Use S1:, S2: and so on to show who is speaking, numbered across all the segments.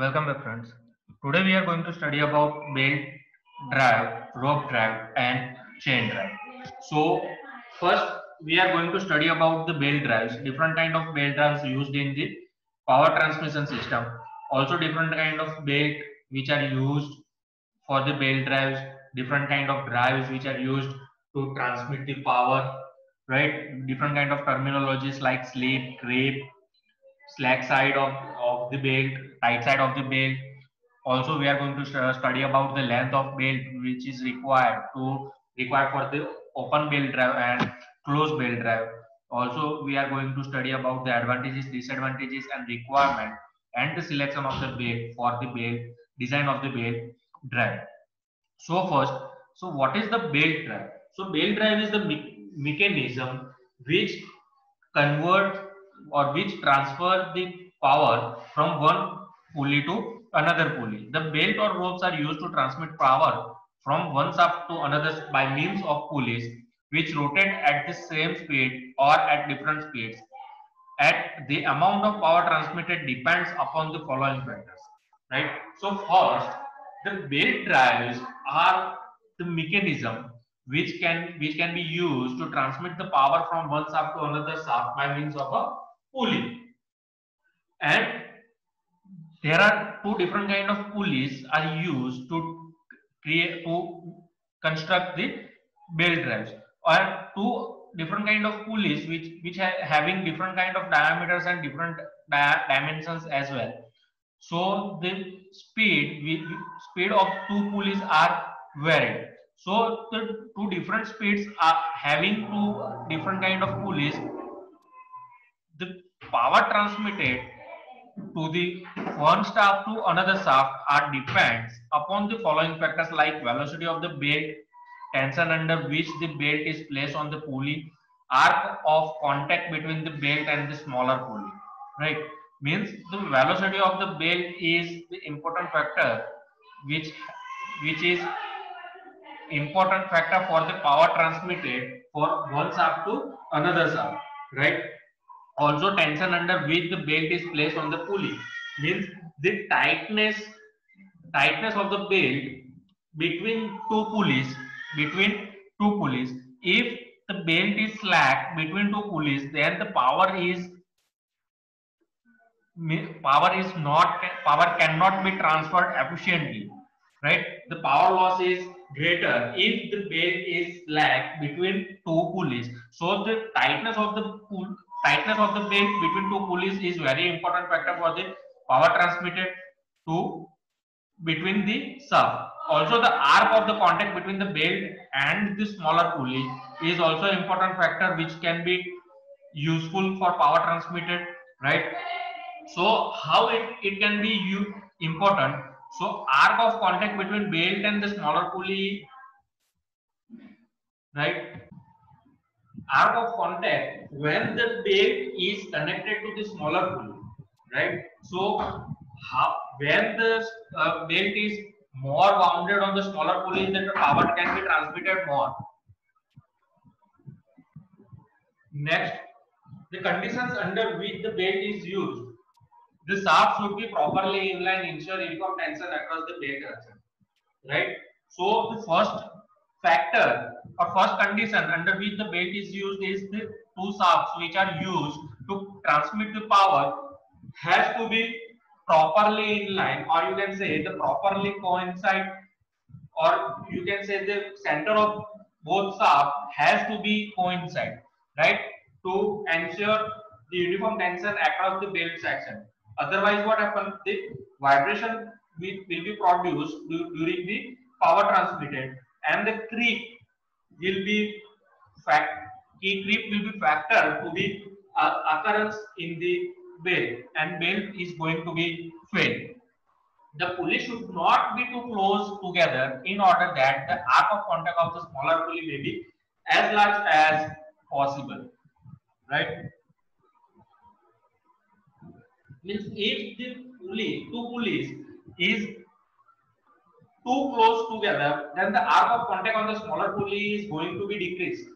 S1: Welcome back friends. Today we are going to study about belt drive, rope drive and chain drive. So first we are going to study about the belt drives, different kind of belt drives used in the power transmission system. Also different kind of belt which are used for the belt drives, different kind of drives which are used to transmit the power, right? Different kind of terminologies like slip, creep, slack side of, the belt, tight side of the belt. Also, we are going to study about the length of belt which is required to required for the open belt drive and closed belt drive. Also, we are going to study about the advantages, disadvantages, and requirement and the selection of the belt for the belt design of the belt drive. So first, so what is the belt drive? So belt drive is the me mechanism which convert or which transfer the power from one pulley to another pulley. The belt or ropes are used to transmit power from one shaft to another by means of pulleys which rotate at the same speed or at different speeds. At the amount of power transmitted depends upon the following factors. Right. So first, the belt drives are the mechanism which can which can be used to transmit the power from one shaft to another shaft by means of a pulley and there are two different kind of pulleys are used to create to construct the belt drives. Or two different kind of pulleys which which are having different kind of diameters and different di dimensions as well. So the speed we, speed of two pulleys are varied. So the two different speeds are having two different kind of pulleys. The power transmitted to the one shaft to another shaft are depends upon the following factors like velocity of the belt, tension under which the belt is placed on the pulley, arc of contact between the belt and the smaller pulley. Right? Means the velocity of the belt is the important factor which which is important factor for the power transmitted for one shaft to another shaft. Right? Also tension under which the belt is placed on the pulley. Means the tightness tightness of the belt between two pulleys between two pulleys. If the belt is slack between two pulleys then the power is power is not power cannot be transferred efficiently right? The power loss is greater if the belt is slack between two pulleys. So the tightness of the tightness of the belt between two pulleys is very important factor for the power transmitted to between the shaft. Also, the arc of the contact between the belt and the smaller pulley is also important factor which can be useful for power transmitted, right? So, how it, it can be important? So, arc of contact between belt and the smaller pulley, right? Arc of contact when the belt is connected to the smaller pulley, right? So, how, when the uh, belt is more wounded on the smaller pulley, then the power can be transmitted more. Next, the conditions under which the belt is used. The shaft should be properly inline, ensure uniform tension across the belt right? So, the first factor or first condition under which the belt is used is the two shafts which are used to transmit the power has to be properly in line or you can say the properly coincide or you can say the center of both shaft has to be coincide right? To ensure the uniform tension across the belt section. Otherwise what happens? The vibration will, will be produced during the power transmitted and the creep will be fact key creep will be factor to the uh, occurrence in the belt and belt is going to be failed. The pulley should not be too close together in order that the arc of contact of the smaller pulley may be as large as possible. Right? Means if the pulley, two pulleys is too close together, then the arc of contact on the smaller pulley is going to be decreased.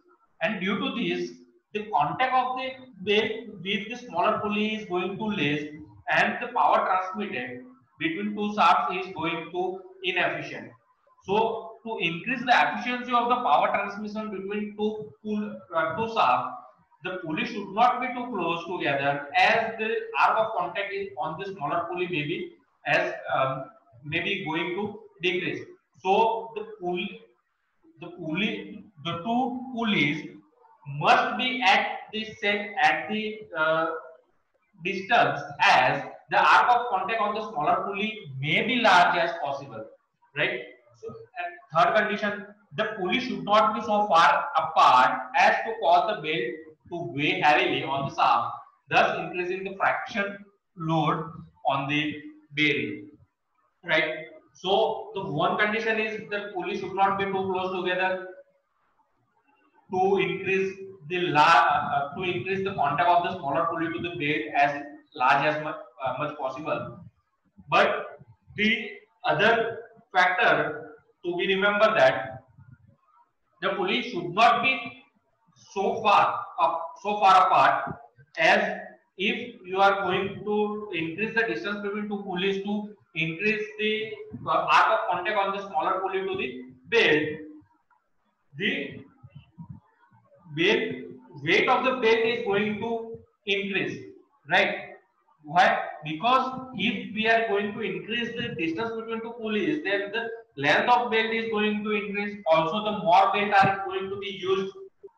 S1: And due to this, the contact of the belt with the smaller pulley is going to less and the power transmitted between two shafts is going to inefficient. So to increase the efficiency of the power transmission between two pull, uh, two shafts, the pulley should not be too close together as the arc of contact is on the smaller pulley maybe as um, maybe going to decrease. So the pulley, the pulley, the two pulleys must be at the set at the uh, distance as the arc of contact on the smaller pulley may be large as possible, right? So, third condition, the pulley should not be so far apart as to cause the belt to weigh heavily on the shaft, thus increasing the friction load on the bearing, right? So, the one condition is the pulley should not be too close together to increase the uh, to increase the contact of the smaller pulley to the belt as large as much, uh, much possible. But the other factor to be remember that the pulley should not be so far up, so far apart as if you are going to increase the distance between two pulleys to increase the arc of contact on the smaller pulley to the belt, the weight of the belt is going to increase, right? Why? Because if we are going to increase the distance between two pulleys, then the length of belt is going to increase. Also, the more weight are going to be used.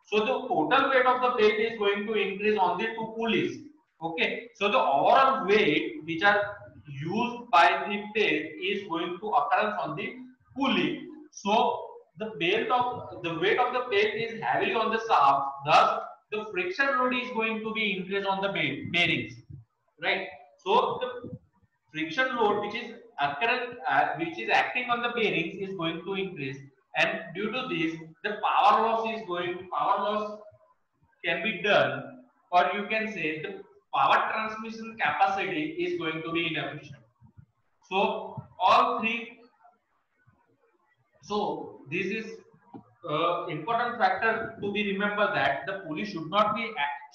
S1: So the total weight of the belt is going to increase on the two pulleys. Okay. So the overall weight which are used by the belt is going to occur on the pulley. So the belt of the weight of the belt is heavily on the shaft. Thus, the friction load is going to be increased on the bearings right? So the friction load which is uh, which is acting on the bearings is going to increase, and due to this, the power loss is going. Power loss can be done, or you can say the power transmission capacity is going to be inefficient. So all three. So this is uh, important factor to be remembered that the pulley should not be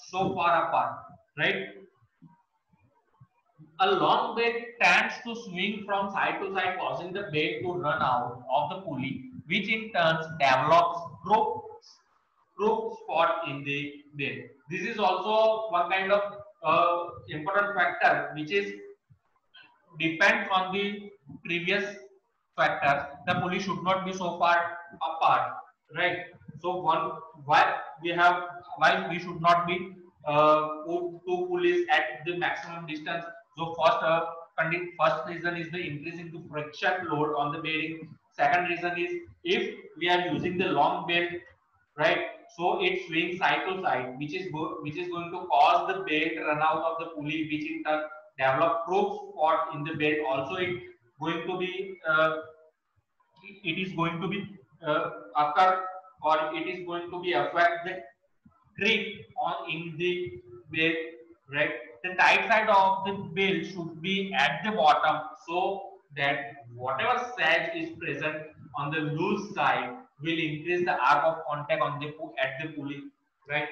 S1: so far apart, right? A long bed tends to swing from side to side, causing the bed to run out of the pulley, which in turn develops crook, crook spot in the bed. This is also one kind of uh, important factor which is depends on the previous factor. The pulley should not be so far apart, right? So one why we have why we should not be uh, two pulleys at the maximum distance so first, uh, first reason is the increasing the friction load on the bearing. Second reason is if we are using the long belt, right? So it swings side to side, which is which is going to cause the belt run out of the pulley, which in turn develop crook spot in the belt. Also, it going to be uh, it is going to be uh, occur or it is going to be affect the grip on in the belt, right? the tight side of the bill should be at the bottom so that whatever sag is present on the loose side will increase the arc of contact on the at the pulley right?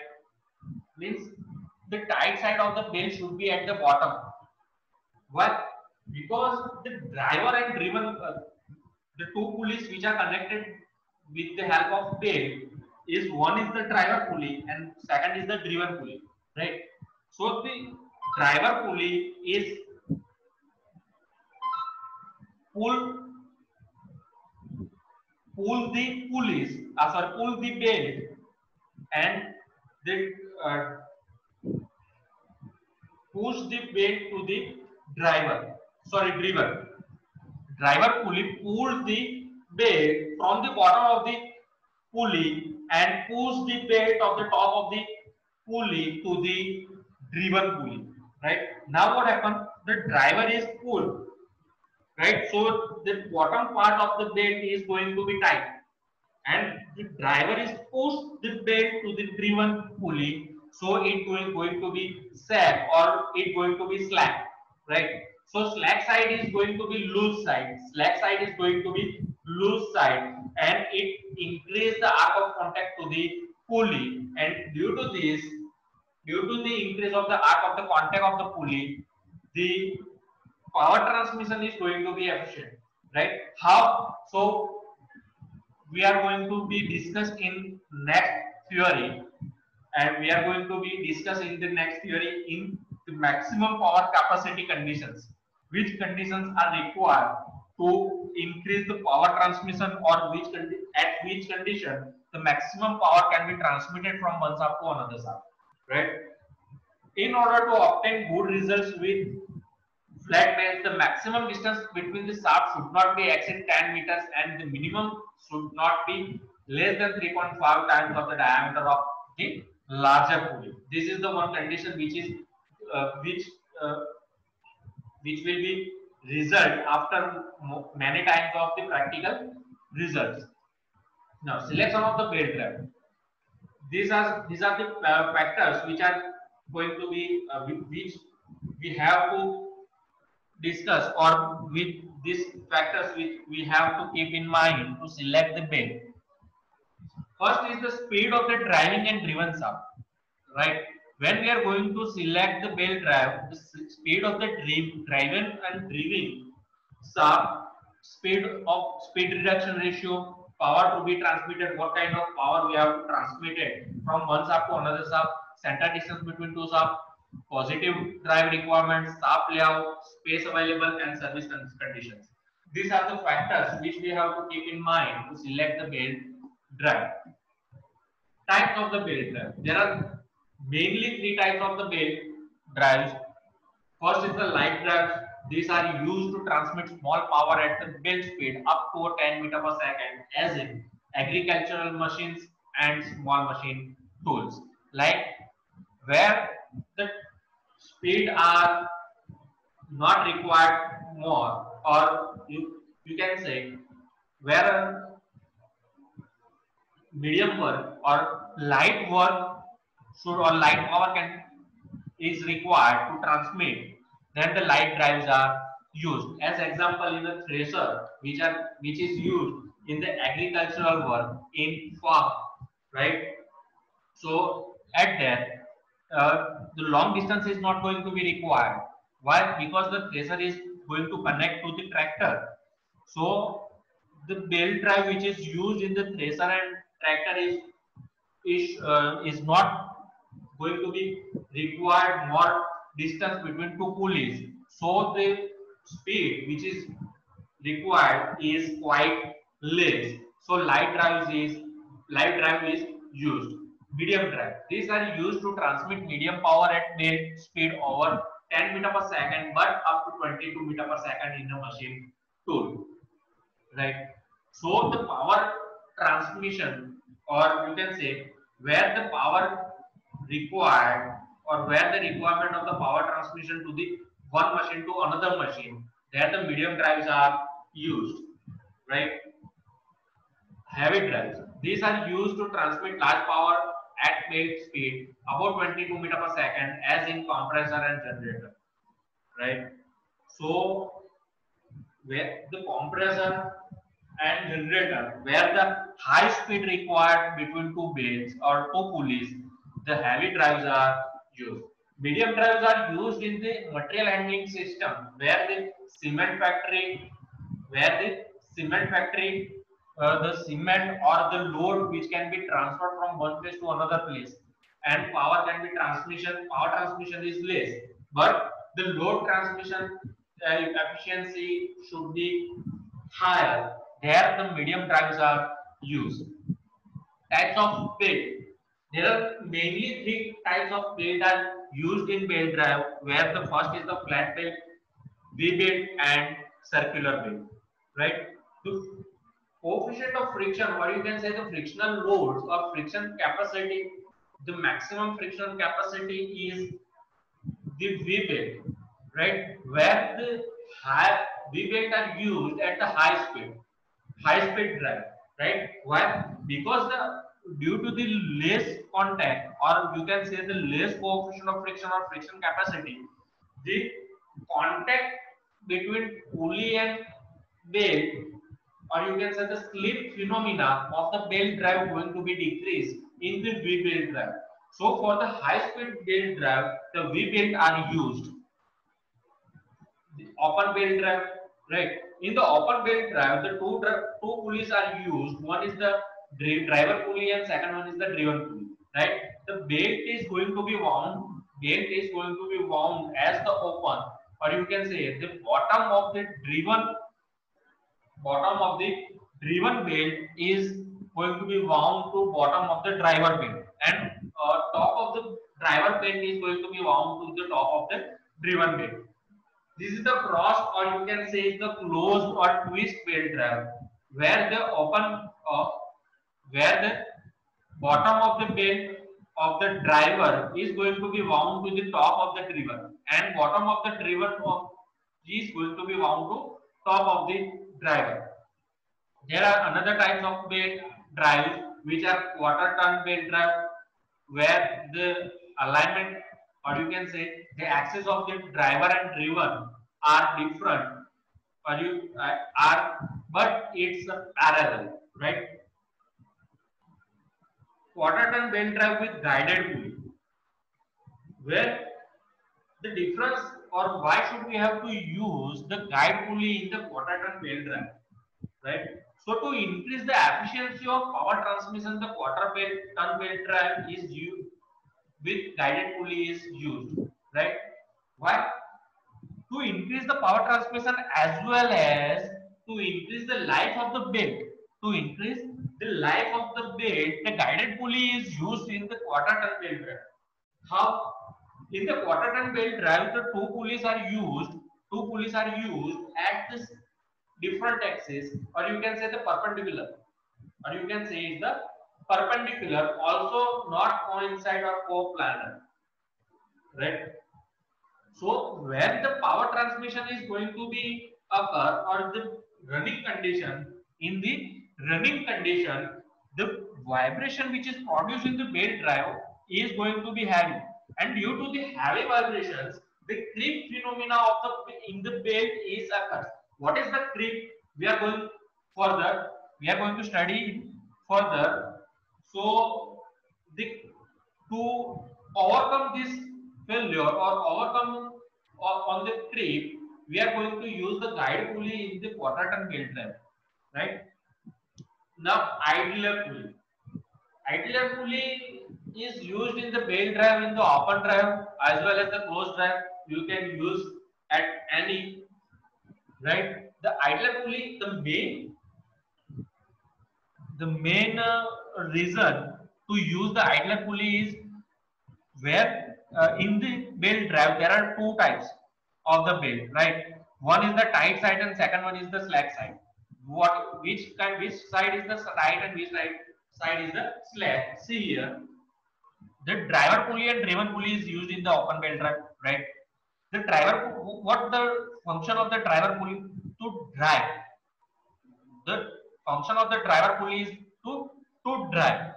S1: Means the tight side of the bill should be at the bottom. Why? Because the driver and driven uh, the two pulleys which are connected with the help of belt is one is the driver pulley and second is the driven pulley right? So the driver pulley is pull pull the pulleys uh, sorry pull the belt and the uh, push the belt to the driver. Sorry driver. Driver pulley pull the belt from the bottom of the pulley and push the belt of the top of the pulley to the driven pulley right? Now what happened? The driver is pulled right? So the bottom part of the belt is going to be tight. And the driver is pushed the belt to the driven pulley. So it going going to be sag or it going to be slack. Right? So slack side is going to be loose side. Slack side is going to be loose side. And it increase the arc of contact to the pulley. And due to this Due to the increase of the arc of the contact of the pulley, the power transmission is going to be efficient, right? How? So we are going to be discussed in next theory and we are going to be discussed discussing the next theory in the maximum power capacity conditions which conditions are required to increase the power transmission or which at which condition the maximum power can be transmitted from one shaft to another shaft right in order to obtain good results with flat planes the maximum distance between the shaft should not be exceed 10 meters and the minimum should not be less than 3.5 times of the diameter of the larger pulley. This is the one condition which is uh, which uh, which will be result after many times of the practical results. Now selection of the belt drive. These are these are the uh, factors which are going to be uh, which we have to discuss or with these factors which we have to keep in mind to select the belt. First is the speed of the driving and driven shaft, right? When we are going to select the belt drive, the speed of the drive, driven and driving shaft, speed of speed reduction ratio, power to be transmitted, what kind of power we have transmitted from one shaft to another shaft, center distance between two shafts, positive drive requirements, shaft layout, space available, and service conditions. These are the factors which we have to keep in mind to select the belt drive. Types of the belt drive. There are mainly three types of the belt drives. First is the light drives. These are used to transmit small power at the belt speed up to 10 meter per second, as in agricultural machines and small machine tools. Like where the speed are not required more or you, you can say where medium work or light work should or light power can is required to transmit then the light drives are used. As example in the thresher which are which is used in the agricultural work in farm right? So at that uh, the long distance is not going to be required. Why? Because the thresher is going to connect to the tractor. So the belt drive which is used in the thresher and tractor is is uh, is not going to be required more distance between two pulleys. So the speed which is required is quite less. So light drive is light drive is used medium drive. These are used to transmit medium power at belt speed over 10 meter per second, but up to 22 meter per second in a machine tool. Right. So the power transmission, or you can say where the power required, or where the requirement of the power transmission to the one machine to another machine, there the medium drives are used. Right. Heavy drives. These are used to transmit large power at belt speed about 22 meter per second as in compressor and generator right? So where the compressor and generator where the high speed required between two blades or two pulleys the heavy drives are used. Medium drives are used in the material handling system where the cement factory where the cement factory uh, the cement or the load which can be transferred from one place to another place. And power can be transmission power transmission is less but the load transmission uh, efficiency should be higher. There the medium drives are used. Types of belt. There are mainly three types of belt are used in belt drive where the first is the flat belt v belt and circular belt right coefficient of friction or you can say the frictional loads or friction capacity. The maximum friction capacity is the V belt right? Where the high V belt are used at the high speed high speed drive right? Why? Because the due to the less contact or you can say the less coefficient of friction or friction capacity the contact between pulley and belt or you can say the slip phenomena of the belt drive going to be decreased in the V belt drive. So for the high speed belt drive, the V belt are used. the open belt drive, right? In the open belt drive, the two two pulleys are used. One is the driver pulley and second one is the driven pulley, right? The belt is going to be wound. Belt is going to be wound as the open, or you can say the bottom of the driven bottom of the driven belt is going to be wound to bottom of the driver belt and uh, top of the driver belt is going to be wound to the top of the driven belt. This is the cross or you can say the closed or twist belt drive where the open uh, where the bottom of the belt of the driver is going to be wound to the top of the driver and bottom of the driver is going to be wound to top of the driver. There are another types of belt drives which are quarter turn belt drive where the alignment or you can say the axis of the driver and driven are different or you uh, are but it's parallel right quarter turn belt drive with guided pulley where the difference or why should we have to use the guide pulley in the quarter turn belt drive right so to increase the efficiency of power transmission, the quarter turn belt drive is used with guided pulley is used, right? Why? To increase the power transmission as well as to increase the life of the belt. To increase the life of the belt, the guided pulley is used in the quarter turn belt drive. How? In the quarter turn belt drive, the two pulleys are used. Two pulleys are used at this different axis or you can say the perpendicular or you can say the perpendicular also not coincide or coplanar right so where the power transmission is going to be occur or the running condition in the running condition the vibration which is produced in the belt drive is going to be heavy and due to the heavy vibrations the creep phenomena of the in the belt is occurs what is the creep? We are going further. We are going to study further. So the to overcome this failure or overcome on the creep we are going to use the guide pulley in the quarter turn belt drive right? Now idler pulley. Idler pulley is used in the belt drive in the open drive as well as the closed drive you can use at any right? The idler pulley, the main, the main uh, reason to use the idler pulley is where uh, in the belt drive there are two types of the belt, right? One is the tight side and second one is the slack side. What which kind which side is the tight and which side side is the slack? See here, the driver pulley and driven pulley is used in the open belt drive, right? the driver what the function of the driver pulley to drive? The function of the driver pulley is to to drive.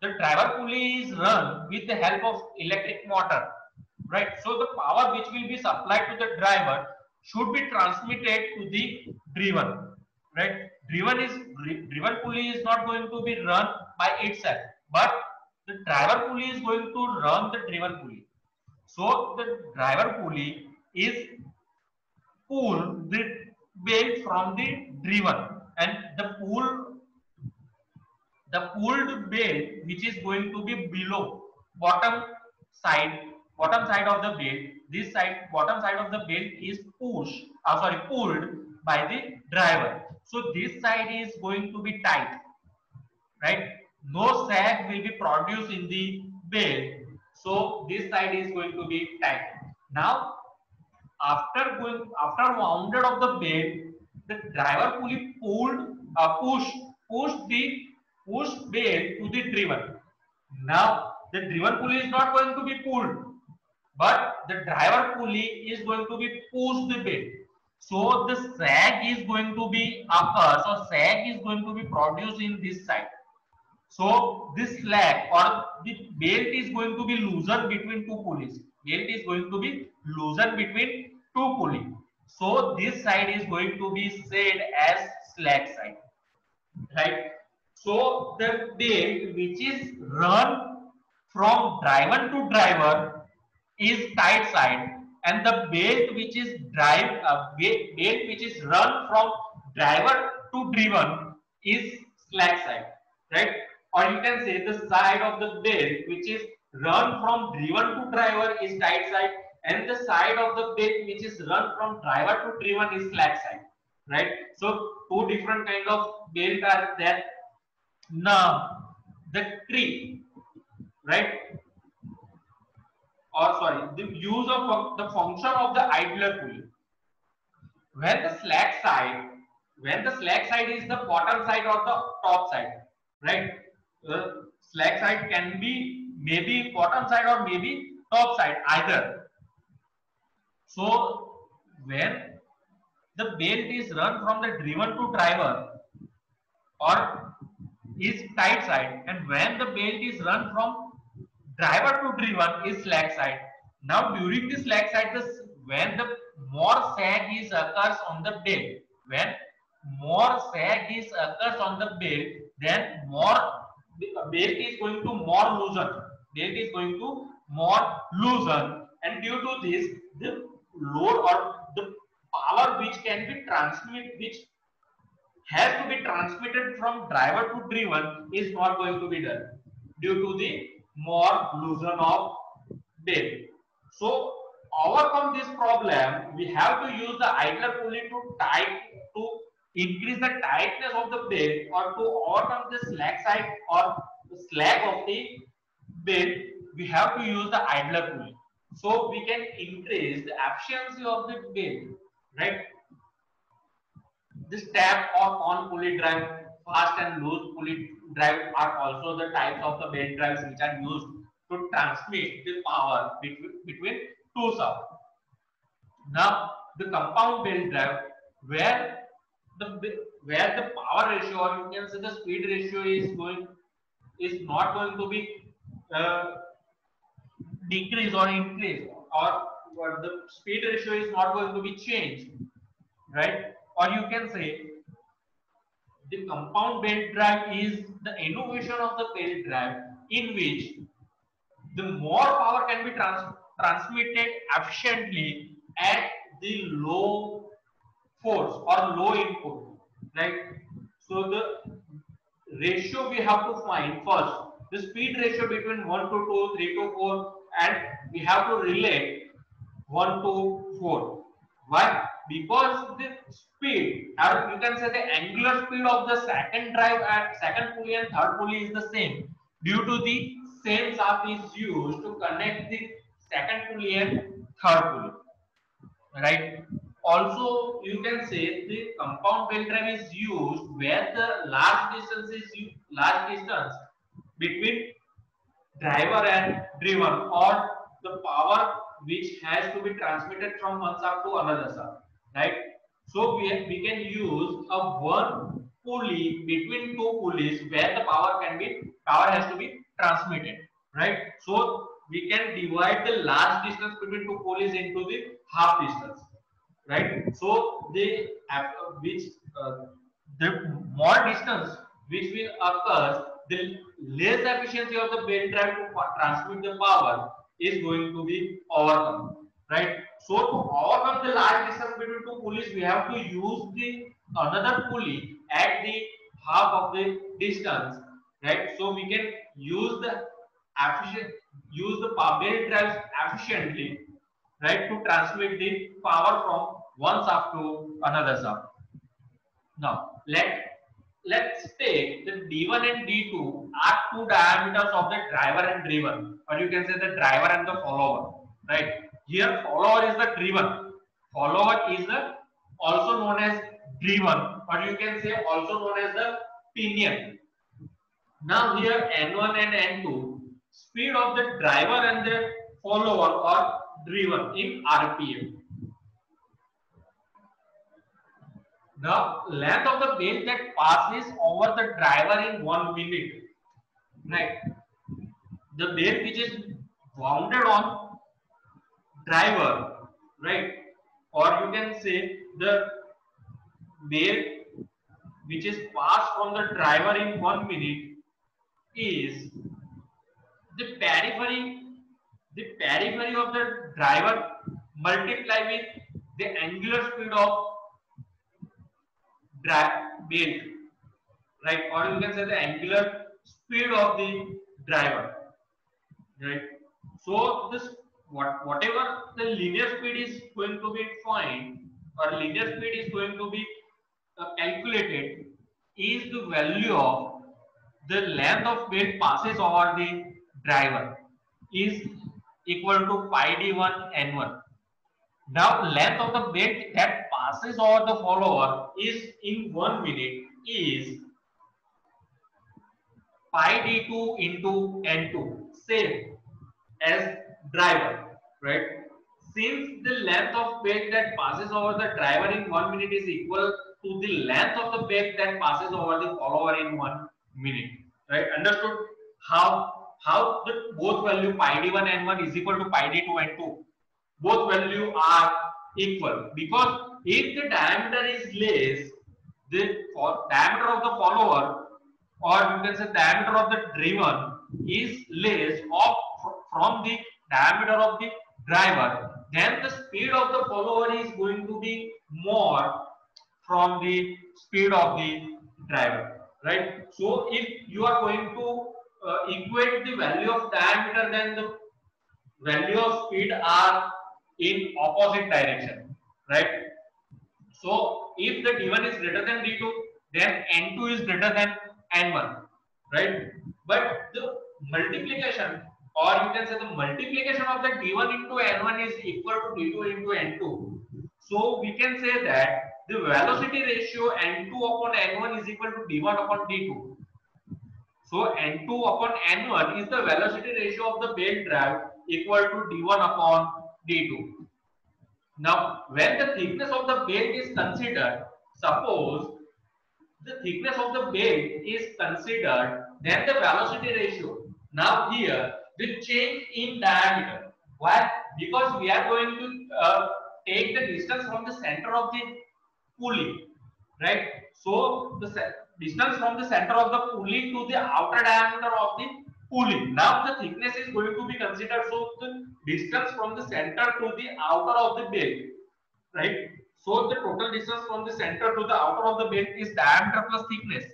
S1: The driver pulley is run with the help of electric motor right? So the power which will be supplied to the driver should be transmitted to the driven right? Driven is driven pulley is not going to be run by itself but the driver pulley is going to run the driven pulley. So the driver pulley is pull the belt from the driven and the pull the pulled belt which is going to be below bottom side bottom side of the belt. This side bottom side of the belt is pushed uh, sorry pulled by the driver. So this side is going to be tight right no sag will be produced in the belt so this side is going to be tight. Now, after going after wounded of the belt, the driver pulley pulled uh, push push the push belt to the driven. Now the driven pulley is not going to be pulled, but the driver pulley is going to be pushed the belt. So the sag is going to be occur. So sag is going to be produced in this side. So this slack or the belt is going to be loosened between two pulleys. Belt is going to be loosened between two pulleys. So this side is going to be said as slack side. Right. So the belt which is run from driver to driver is tight side and the belt which is drive uh, belt which is run from driver to driven is slack side right or you can say the side of the belt which is run from driven to driver is tight side and the side of the belt which is run from driver to driven is slack side right so two different kind of belt are there now the tree right or sorry, the use of the function of the idler pulley. When the slack side, when the slack side is the bottom side or the top side, right? The slack side can be maybe bottom side or maybe top side, either. So when the belt is run from the driven to driver or is tight side and when the belt is run from driver to driven is slack side. Now during the slack side, this when the more sag is occurs on the belt, when more sag is occurs on the belt, then more belt is going to more loosen. Belt is going to more loosen, and due to this, the load or the power which can be transmitted, which has to be transmitted from driver to driven, is not going to be done due to the more loosen of belt. So overcome this problem, we have to use the idler pulley to tight to increase the tightness of the belt or to overcome the slack side or slack of the belt. We have to use the idler pulley. So we can increase the efficiency of the belt, right? This tap or on pulley drive, fast and loose pulley drive are also the types of the belt drives which are used to transmit the power between, between two subs. Now, the compound belt drive where the where the power ratio or you can say the speed ratio is going is not going to be uh, decrease or increase or the speed ratio is not going to be changed right? Or you can say the compound belt drive is the innovation of the belt drive in which the more power can be trans transmitted efficiently at the low force or low input, right? So the ratio we have to find first, the speed ratio between 1 to 2, 3 to 4 and we have to relate 1 to 4. Why? Because the speed, or you can say the angular speed of the second drive and second pulley and third pulley is the same due to the same shaft is used to connect the second pulley and third pulley. Right? Also, you can say the compound belt drive is used where the large distance is large distance between driver and driven or the power which has to be transmitted from one shaft to another shaft, right? So we, we can use a one pulley between two pulleys where the power can be power has to be transmitted, right? So we can divide the large distance between two pulleys into the half distance, right? So the which uh, the more distance which will occur, the less efficiency of the belt drive to transmit the power is going to be overcome, right? So to overcome the large distance between two pulleys, we have to use the another pulley at the half of the distance, right? So we can use the efficient use the belt drives efficiently, right, to transmit the power from one shaft to another shaft. Now let let's take the D1 and D2 are two diameters of the driver and driven, or you can say the driver and the follower, right? Here follower is the driven, follower is the also known as driven, or you can say also known as the pinion. Now here N1 and N2, speed of the driver and the follower are driven in RPM. The length of the belt that passes over the driver in one minute right? The belt which is wounded on driver right? Or you can say the belt which is passed from the driver in one minute is the periphery the periphery of the driver multiply with the angular speed of drag belt, right? Or you can say the angular speed of the driver, right? So this what whatever the linear speed is going to be defined or linear speed is going to be uh, calculated is the value of the length of belt passes over the driver is equal to pi d1 n1 now length of the belt that passes over the follower is in one minute is pi d2 into n2 same as driver right? Since the length of belt that passes over the driver in one minute is equal to the length of the belt that passes over the follower in one minute right? Understood? How how the both value pi d1 n1 is equal to pi d2 n2 both value are equal because if the diameter is less the diameter of the follower or you can say diameter of the driven is less of from the diameter of the driver then the speed of the follower is going to be more from the speed of the driver right so if you are going to uh, equate the value of diameter then the value of speed are in opposite direction, right? So if the d1 is greater than d2, then n2 is greater than n1, right? But the multiplication or you can say the multiplication of the d1 into n1 is equal to d2 into n2. So we can say that the velocity ratio n2 upon n1 is equal to d1 upon d2. So n2 upon n1 is the velocity ratio of the belt drive equal to d1 upon D2. Now, when the thickness of the belt is considered, suppose the thickness of the belt is considered, then the velocity ratio. Now here, the change in diameter. Why? Because we are going to uh, take the distance from the center of the pulley, right? So the distance from the center of the pulley to the outer diameter of the pulley. Now the thickness is going to be considered. So the distance from the center to the outer of the belt, right? So the total distance from the center to the outer of the belt is diameter plus thickness.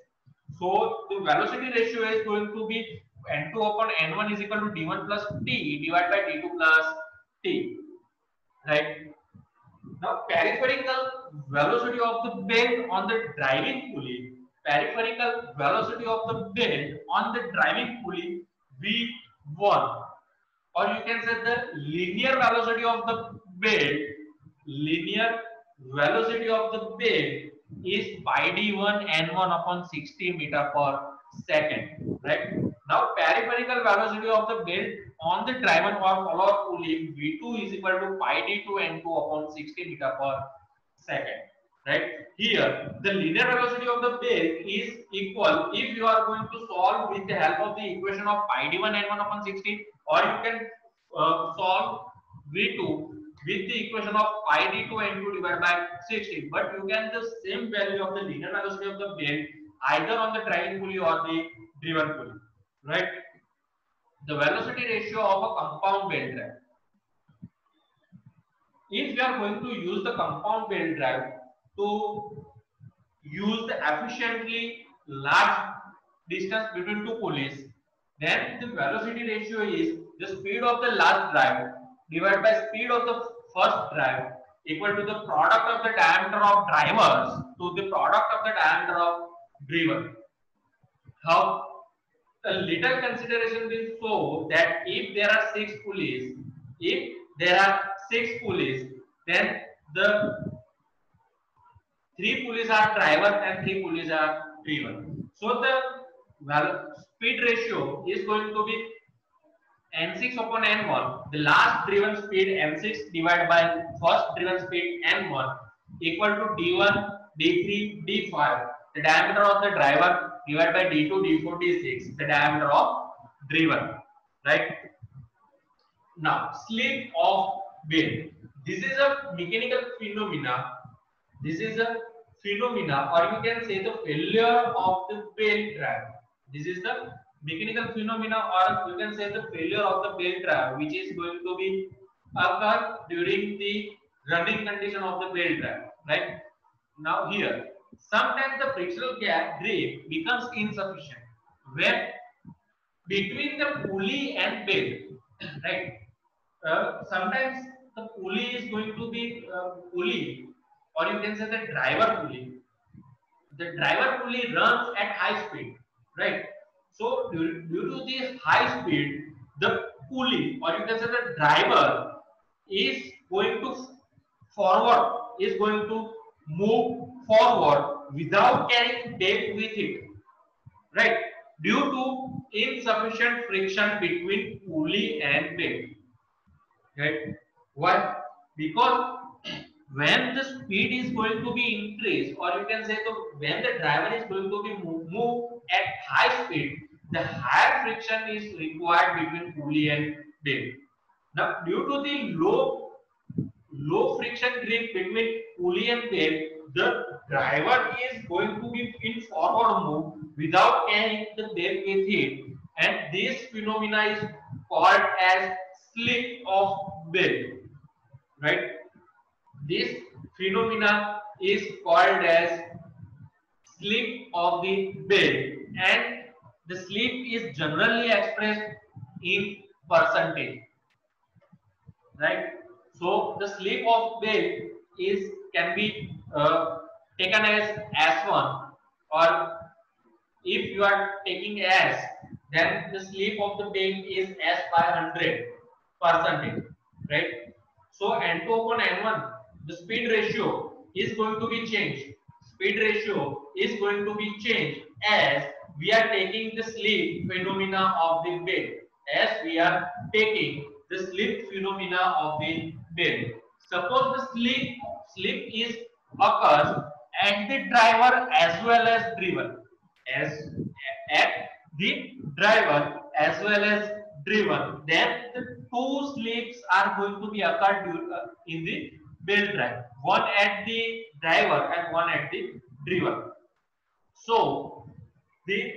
S1: So the velocity ratio is going to be n2 upon n1 is equal to d1 plus t divided by d2 plus t, right? Now peripheral velocity of the belt on the driving pulley peripheral velocity of the belt on the driving pulley V1 or you can say the linear velocity of the belt linear velocity of the belt is pi d1 n1 upon 60 meter per second right? Now peripheral velocity of the belt on the driven or follower pulley v2 is equal to pi d2 n2 upon 60 meter per second right? Here the linear velocity of the belt is equal if you are going to solve with the help of the equation of pi d1 n1 upon 60 or you can uh, solve v2 with the equation of pi d2 n2 divided by 60 but you can the same value of the linear velocity of the belt either on the driving pulley or the driven pulley right? The velocity ratio of a compound belt drive. If we are going to use the compound belt drive to use the efficiently large distance between two pulleys, then the velocity ratio is the speed of the last drive divided by speed of the first drive equal to the product of the diameter of drivers to the product of the diameter of driven. How a little consideration will show that if there are six pulleys, if there are six pulleys, then the three pulleys are driven and three pulleys are driven. So the well, speed ratio is going to be n6 upon n1. The last driven speed m6 divided by first driven speed n1 equal to d1, d3, d5. The diameter of the driver divided by d2, d4, d6. The diameter of driven. Right. Now slip of belt. This is a mechanical phenomena this is a phenomena or you can say the failure of the belt drive. This is the mechanical phenomena or you can say the failure of the belt drive which is going to be occur during the running condition of the belt drive, right? Now here, sometimes the frictional gap grip becomes insufficient when between the pulley and belt, right? Uh, sometimes the pulley is going to be uh, pulley, or you can say the driver pulley. The driver pulley runs at high speed, right? So due, due to this high speed, the pulley, or you can say the driver, is going to forward, is going to move forward without carrying weight with it, right? Due to insufficient friction between pulley and belt, right? Why? Because when the speed is going to be increased, or you can say the when the driver is going to be move, move at high speed, the higher friction is required between pulley and belt. Now, due to the low low friction grip between pulley and belt, the driver is going to be in forward move without carrying the belt with it, and this phenomena is called as slip of belt right? This phenomena is called as slip of the belt and the slip is generally expressed in percentage, right? So the slip of belt is can be uh, taken as S1 or if you are taking S then the slip of the belt is S by 100 percentage, right? So N2 upon N1, the speed ratio is going to be changed. Speed ratio is going to be changed as we are taking the slip phenomena of the belt. As we are taking the slip phenomena of the belt. Suppose the slip slip is occurs at the driver as well as driven. As at the driver as well as driven, then the two slips are going to be occurred uh, in the belt drive. One at the driver and one at the driver. So the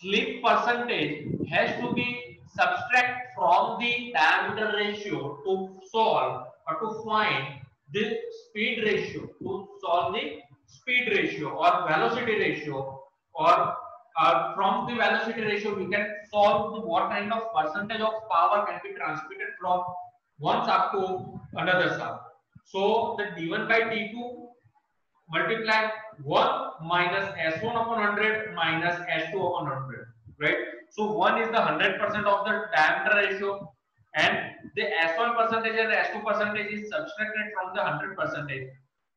S1: slip percentage has to be subtract from the diameter ratio to solve or to find the speed ratio to solve the speed ratio or velocity ratio or uh, from the velocity ratio we can solve the, what kind of percentage of power can be transmitted from one shaft to another shaft. So the d1 by d2 multiply 1 minus s1 upon 100 minus s2 upon 100 right so 1 is the 100 percent of the diameter ratio and the s1 percentage and s2 percentage is subtracted from the 100 percentage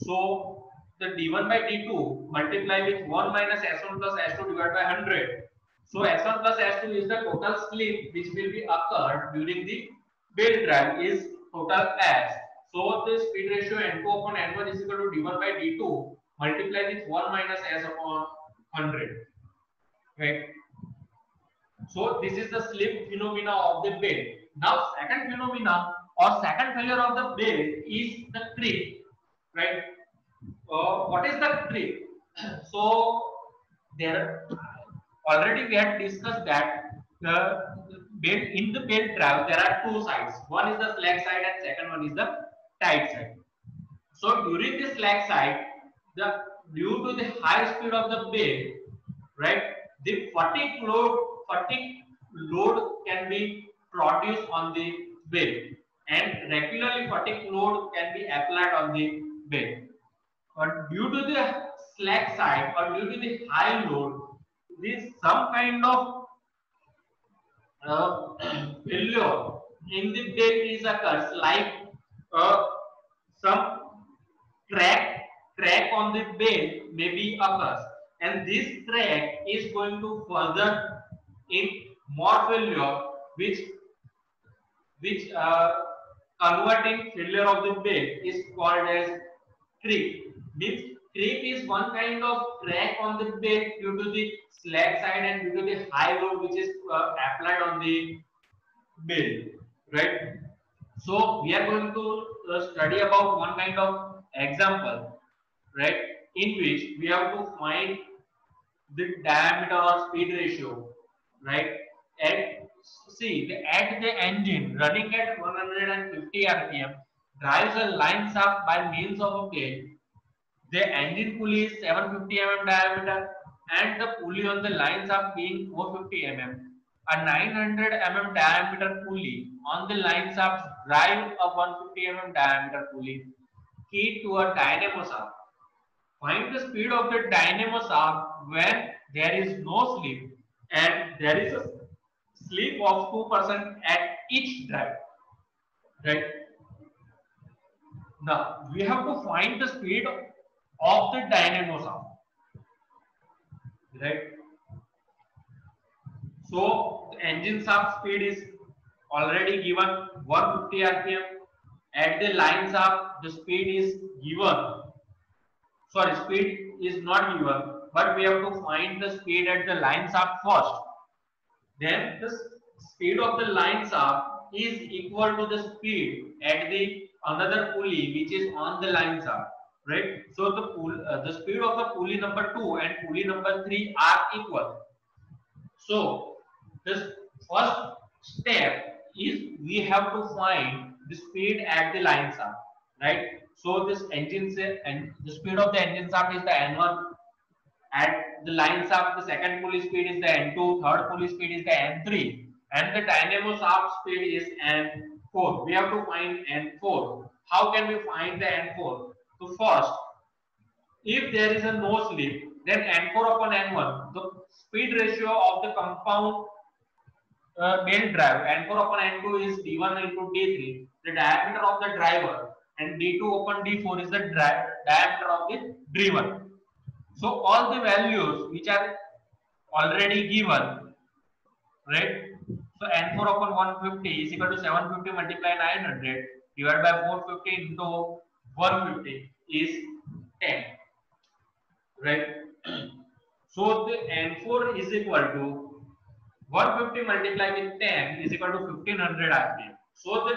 S1: so the d1 by d2 multiply with 1 minus s1 plus s2 divided by 100. So s1 plus s2 is the total slip which will be occurred during the belt drive is total s. So the speed ratio n2 upon n1 is equal to d1 by d2 multiplied with 1 minus s upon 100. Right. So this is the slip phenomena of the belt. Now second phenomena or second failure of the belt is the creep. Right uh, what is the creep? So there already we had discussed that the belt in the belt drive there are two sides. One is the slack side and second one is the tight side. So during the slack side, the due to the high speed of the belt, right, the fatigue load fatigue load can be produced on the belt and regularly fatigue load can be applied on the belt but due to the slack side or due to the high load, this some kind of uh, failure in the belt is occurs like uh, some crack crack on the belt may be occurs and this crack is going to further in more failure which which uh, converting failure of the belt is called as creep this creep is one kind of crack on the belt due to the slack side and due to the high load which is uh, applied on the belt, right? So we are going to uh, study about one kind of example, right? In which we have to find the diameter or speed ratio, right? At see the, at the engine running at 150 rpm drives a line shaft by means of a belt. The engine pulley is 750 mm diameter and the pulley on the line shaft being 450 mm. A 900 mm diameter pulley on the line shaft drive a 150 mm diameter pulley keyed to a dynamo shaft. Find the speed of the dynamo shaft when there is no slip and there is a slip of 2% at each drive. Right? Now we have to find the speed of the dynamo shaft. Right? So the engine shaft speed is already given 150 rpm. At the line shaft, the speed is given. Sorry, speed is not given, but we have to find the speed at the line shaft first. Then the speed of the line shaft is equal to the speed at the another pulley which is on the line shaft right so the pull uh, the speed of the pulley number 2 and pulley number 3 are equal so this first step is we have to find the speed at the line shaft right? So this engine and the speed of the engine shaft is the n1 at the line shaft the second pulley speed is the n2 third pulley speed is the n3 and the dynamo shaft speed is n4 we have to find n4 how can we find the n4 so first if there is a no slip then n4 upon n1 the speed ratio of the compound uh, drive n4 upon n2 is d1 into d3 the diameter of the driver and d2 upon d4 is the diameter of the driven so all the values which are already given right? So n4 upon 150 is equal to 750 multiply 900 divided by 450 into 150 is 10 right? So the n4 is equal to 150 multiplied with 10 is equal to 1500 rpm so the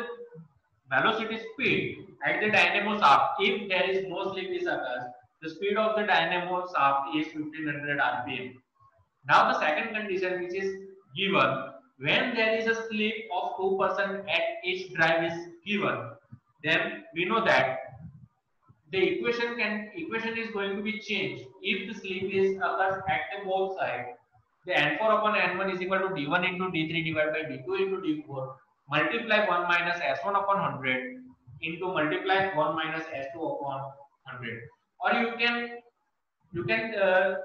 S1: velocity speed at the dynamo shaft if there is no slip is occurs the speed of the dynamo shaft is 1500 rpm now the second condition which is given when there is a slip of 2% at each drive is given then we know that the equation can equation is going to be changed if the slip is occurs at the both sides. The n4 upon n1 is equal to d1 into d3 divided by d2 into d4 multiply 1 minus s1 upon 100 into multiply 1 minus s2 upon 100 or you can you can uh,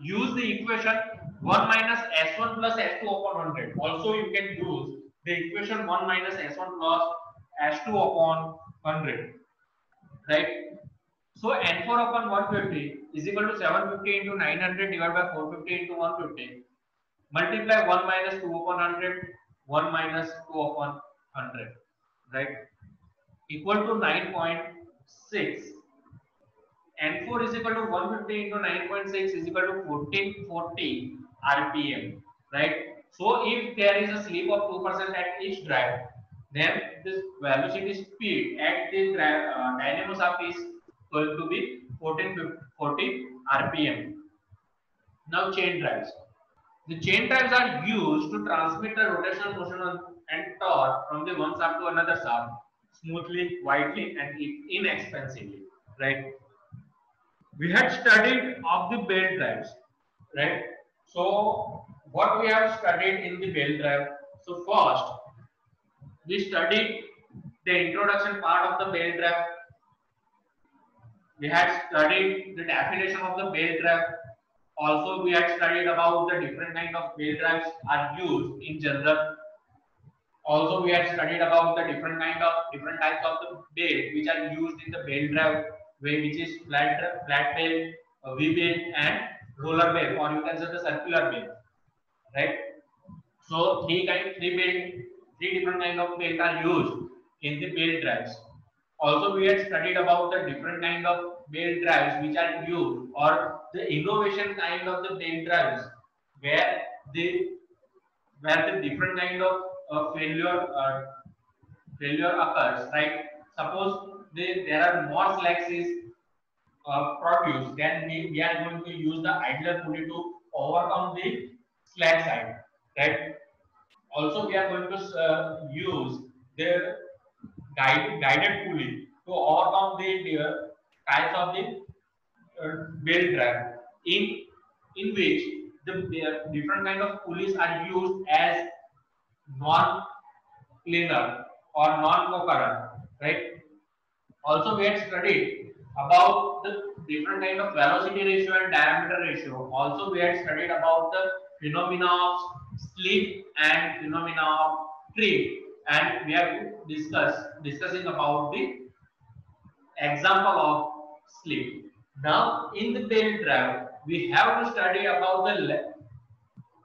S1: use the equation 1 minus s1 plus s2 upon 100 also you can use the equation 1 minus s1 plus s2 upon 100 right? So n4 upon 150 is equal to 750 into 900 divided by 450 into 150. Multiply 1 minus 2 upon 100, 1 minus 2 upon 100, right? Equal to 9.6. N4 is equal to 150 into 9.6 is equal to 1440 RPM, right? So if there is a slip of 2% at each drive, then this velocity speed at the uh, dynamo shaft is going to be 1440 rpm. Now chain drives. The chain drives are used to transmit the rotational motion and torque from the one shaft to another shaft smoothly, widely, and inexpensively. Right? We had studied of the belt drives. Right? So what we have studied in the belt drive. So first we studied the introduction part of the belt drive. We had studied the definition of the belt drive. Also, we had studied about the different kind of belt drives are used in general. Also, we had studied about the different kind of different types of the belt which are used in the belt drive, which is flat flat V belt, and roller belt, or you can say the circular belt, right? So, three kind three belt three different kind of belt are used in the belt drives. Also, we had studied about the different kind of belt drives which are used or the innovation kind of the belt drives where the where the different kind of uh, failure uh, failure occurs. Right? Suppose they, there are more slacks is uh, produced, then we, we are going to use the idler pulley to overcome the slack side. Right? also we are going to uh, use the guide, guided pulley to overcome the uh, types of the uh, belt drive in in which the different kind of pulleys are used as non-planar or non-concurrent, right? Also, we had studied about the different kind of velocity ratio and diameter ratio. Also, we had studied about the phenomena of slip and phenomena of creep, and we are discuss discussing about the example of slip. Now, in the belt drive, we have to study about the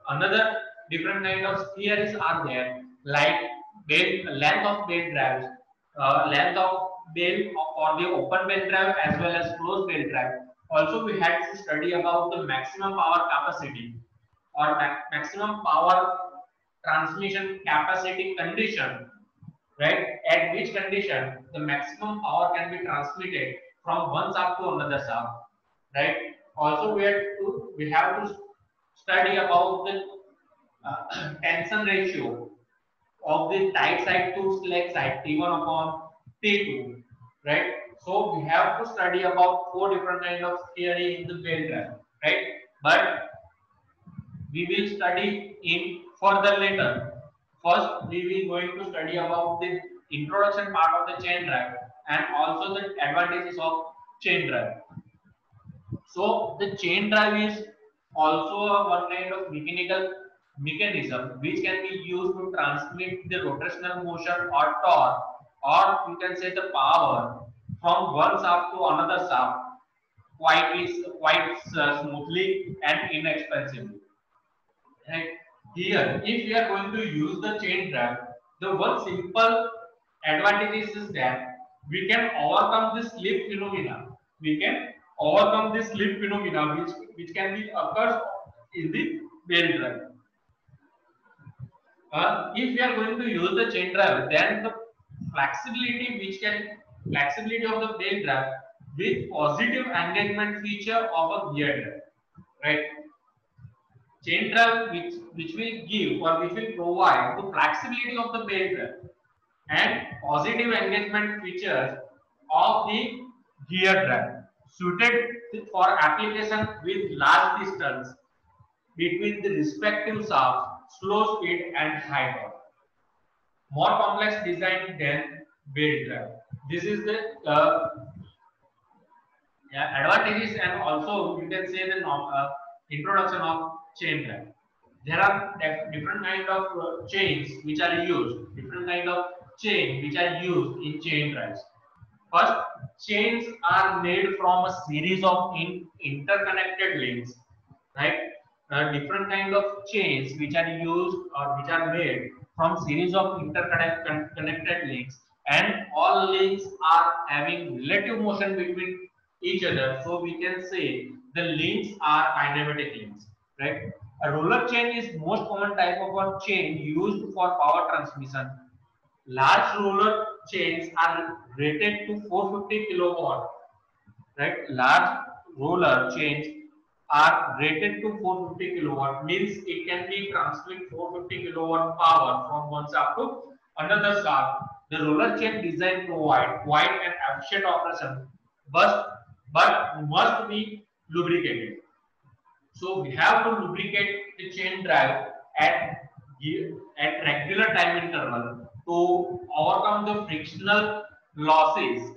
S1: another different kind of theories are there, like belt, length of belt drives, uh, length of belt for the open belt drive as well as closed belt drive. Also, we had to study about the maximum power capacity or ma maximum power transmission capacity condition, right? At which condition the maximum power can be transmitted from one shaft to another shaft, right? Also, we have to we have to study about the uh, tension ratio of the tight side to slack side T1 upon T2, right? So we have to study about four different kind of theory in the drive, right? But we will study in further later. First, we will going to study about the introduction part of the chain drive and also the advantages of chain drive. So the chain drive is also one kind of mechanical mechanism which can be used to transmit the rotational motion or torque or you can say the power from one shaft to another shaft quite quite uh, smoothly and inexpensively. Right here, if we are going to use the chain drive, the one simple advantage is that we can overcome the slip phenomena. We can overcome this slip phenomena which which can be occurs in the belt drive. Uh, if we are going to use the chain drive, then the flexibility which can flexibility of the belt drive with positive engagement feature of a gear drive, right? Chain which which will give or which will provide the flexibility of the belt and positive engagement features of the gear drive suited for application with large distance between the respective shafts, slow speed and high torque. More complex design than belt drive. This is the uh, yeah, advantages and also you can say the uh, introduction of chain drive. There are different kind of uh, chains which are used, different kind of chain which are used in chain drives. First, chains are made from a series of in interconnected links, right? Uh, different kind of chains which are used or which are made from series of interconnected connected links and all links are having relative motion between each other. So we can say the links are kinematic links, right? A roller chain is most common type of a chain used for power transmission. Large roller chains are rated to 450 kilowatt, right? Large roller chains are rated to 450 kilowatt means it can be transmit 450 kilowatt power from one shaft to another shaft. The roller chain design provide quite an efficient operation, but but must be lubricated. So we have to lubricate the chain drive at at regular time interval to overcome the frictional losses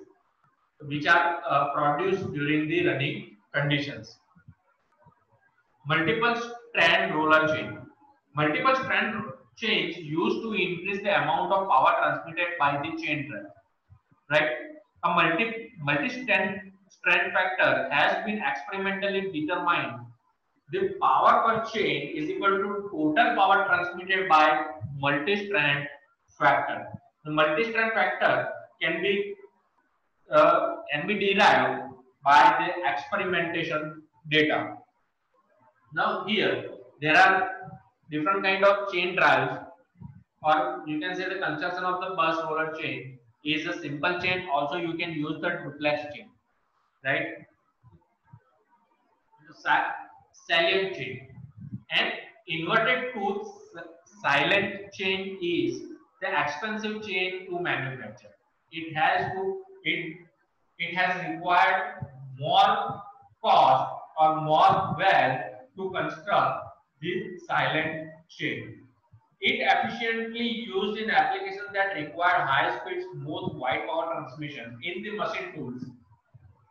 S1: which are uh, produced during the running conditions. Multiple strand roller chain. Multiple strand chains used to increase the amount of power transmitted by the chain drive. Right? A multi multi-strand strand factor has been experimentally determined. The power per chain is equal to total power transmitted by multi-strand factor. The multi-strand factor can be uh, can be derived by the experimentation data. Now here there are different kind of chain drives or you can say the construction of the bus roller chain is a simple chain. Also you can use the duplex chain, right? Chain and inverted tooth silent chain is the expensive chain to manufacture. It has to it it has required more cost or more well to construct this silent chain. It efficiently used in applications that require high speed, smooth, wide power transmission in the machine tools.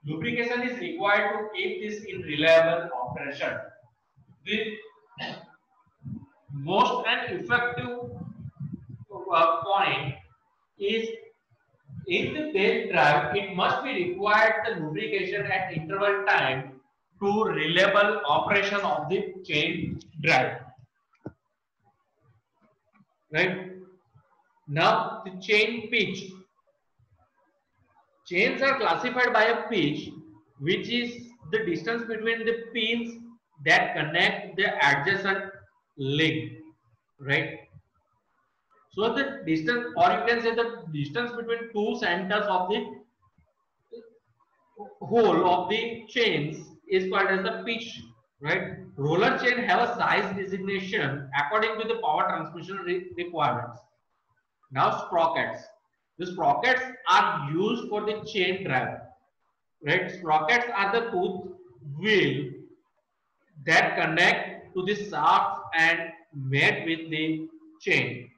S1: Lubrication is required to keep this in reliable operation. The most and effective uh, point is in the belt drive, it must be required the lubrication at interval time to reliable operation of the chain drive. Right? Now the chain pitch. Chains are classified by a pitch which is the distance between the pins that connect the adjacent link. Right? So the distance or you can say the distance between two centers of the whole of the chains is called as the pitch right roller chain have a size designation according to the power transmission re requirements now sprockets the sprockets are used for the chain drive right sprockets are the tooth wheel that connect to the shaft and mate with the chain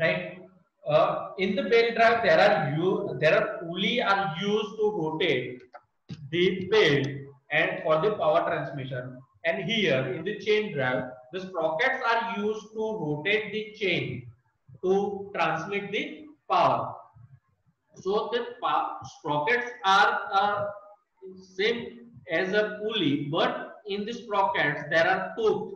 S1: right? Uh, in the belt drive, there are you there are pulley are used to rotate the belt and for the power transmission. And here in the chain drive, the sprockets are used to rotate the chain to transmit the power. So the sprockets are uh, same as a pulley, but in the sprockets there are tooth.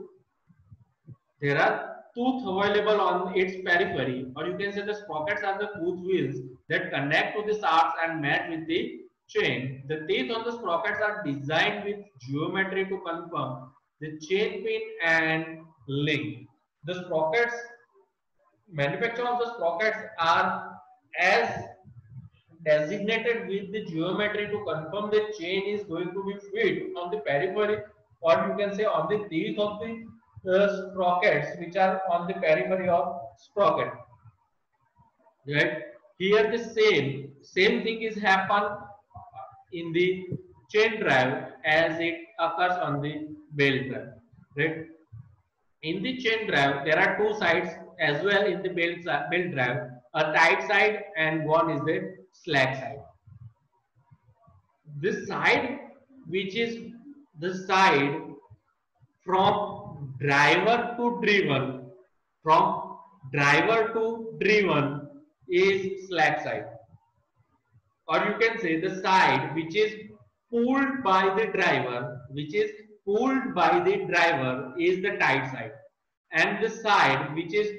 S1: There are tooth available on its periphery or you can say the sprockets are the tooth wheels that connect to the shafts and match with the chain. The teeth on the sprockets are designed with geometry to confirm the chain pin and link. The sprockets, manufacture of the sprockets are as designated with the geometry to confirm the chain is going to be fit on the periphery or you can say on the teeth of the the sprockets which are on the periphery of sprocket. Right? Here the same same thing is happen in the chain drive as it occurs on the belt drive. Right? In the chain drive there are two sides as well in the belt, belt drive. A tight side and one is the slack side. This side which is the side from driver to driven from driver to driven is slack side. Or you can say the side which is pulled by the driver which is pulled by the driver is the tight side. And the side which is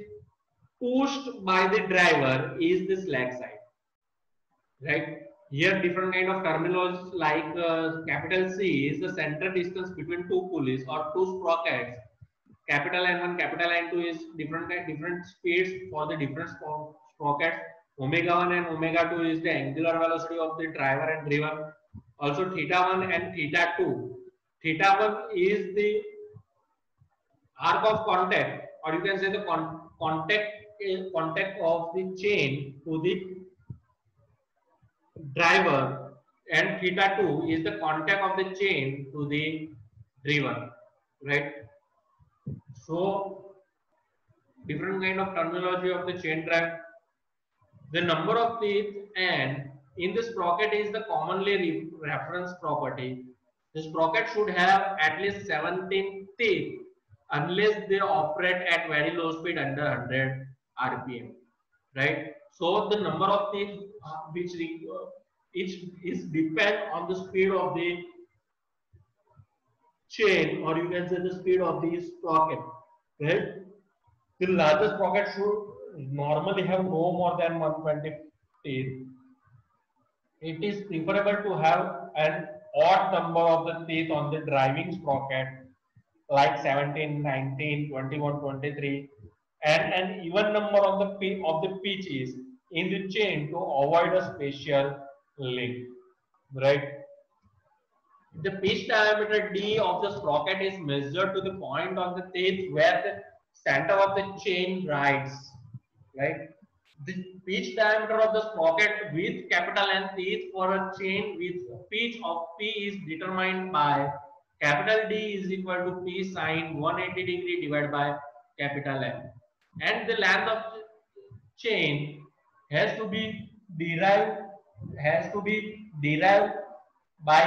S1: pushed by the driver is the slack side right here different kind of terminology like uh, capital C is the center distance between two pulleys or two sprockets capital N1, capital N2 is different different speeds for the different sprockets. Omega 1 and omega 2 is the angular velocity of the driver and driven. Also theta 1 and theta 2. Theta 1 is the arc of contact or you can say the con contact contact of the chain to the driver and theta 2 is the contact of the chain to the driven right so different kind of terminology of the chain drive. The number of teeth and in the sprocket is the commonly re reference property. The sprocket should have at least 17 teeth unless they operate at very low speed under 100 RPM. Right? So the number of teeth which each is depend on the speed of the chain or you can say the speed of the sprocket the largest sprocket should normally have no more than 120 teeth. It is preferable to have an odd number of the teeth on the driving sprocket like 17 19 21 23 and an even number of the of the pitches in the chain to avoid a spatial link right the pitch diameter D of the sprocket is measured to the point on the teeth where the center of the chain rides, right? The pitch diameter of the sprocket with capital N is for a chain with pitch of P is determined by capital D is equal to P sine 180 degree divided by capital N. And the length of the chain has to be derived has to be derived by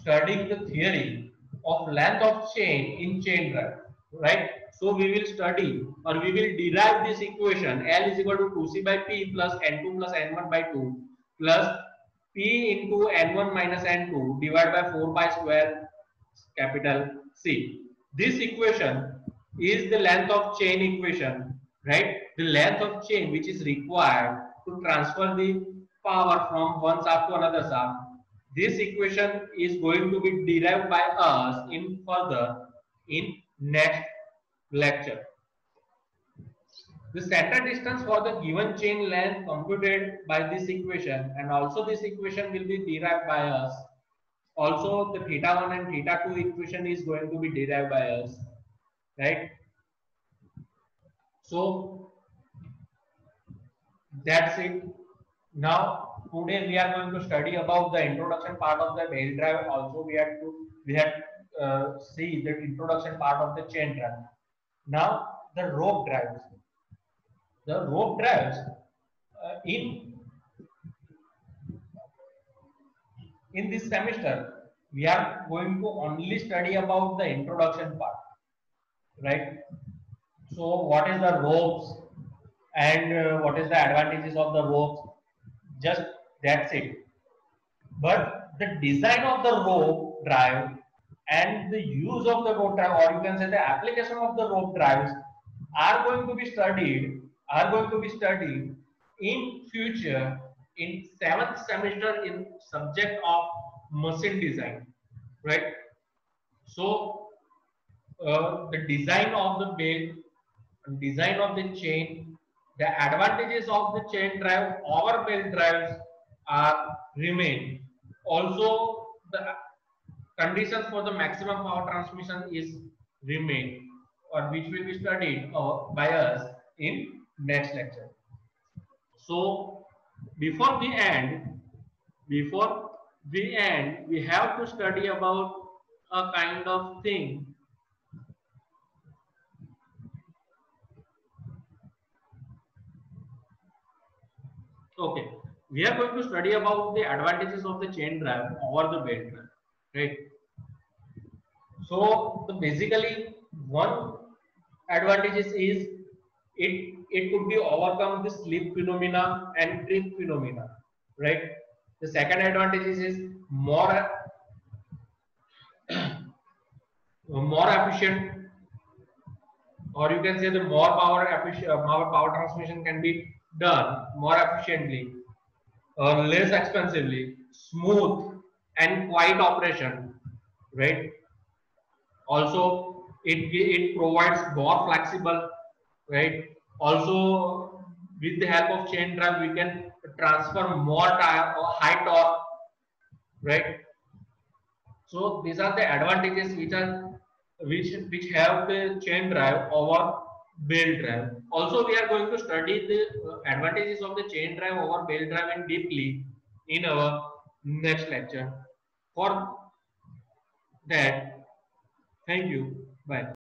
S1: studying the theory of length of chain in chain drive, right? So we will study or we will derive this equation L is equal to 2C by P plus N2 plus N1 by 2 plus P into N1 minus N2 divided by 4 pi square capital C. This equation is the length of chain equation, right? The length of chain which is required to transfer the power from one shaft to another shaft. This equation is going to be derived by us in further in next lecture. The center distance for the given chain length computed by this equation and also this equation will be derived by us. Also the theta 1 and theta 2 equation is going to be derived by us. Right. So that's it. Now today we are going to study about the introduction part of the belt drive. Also we have to we have uh, see the introduction part of the chain drive. Now the rope drives. The rope drives uh, in in this semester we are going to only study about the introduction part, right? So what is the ropes and uh, what is the advantages of the ropes? Just that's it. But the design of the rope drive and the use of the rope drive or you can say the application of the rope drives are going to be studied are going to be studied in future in seventh semester in subject of machine design right so uh, the design of the belt design of the chain the advantages of the chain drive over belt drives are remain also the conditions for the maximum power transmission is remain or which will be studied uh, by us in next lecture. So before the end, before we end, we have to study about a kind of thing Okay, we are going to study about the advantages of the chain drive over the belt drive right? So the basically one advantages is it it could be overcome the slip phenomena and creep phenomena right? The second advantage is more more efficient or you can say the more power efficient uh, more power transmission can be done more efficiently or less expensively smooth and quiet operation, right? Also, it, it provides more flexible, right? Also, with the help of chain drive, we can transfer more high torque, right? So these are the advantages which are which which have the chain drive over belt drive. Also, we are going to study the uh, advantages of the chain drive over belt drive and deeply in our next lecture. For that, thank you. Bye.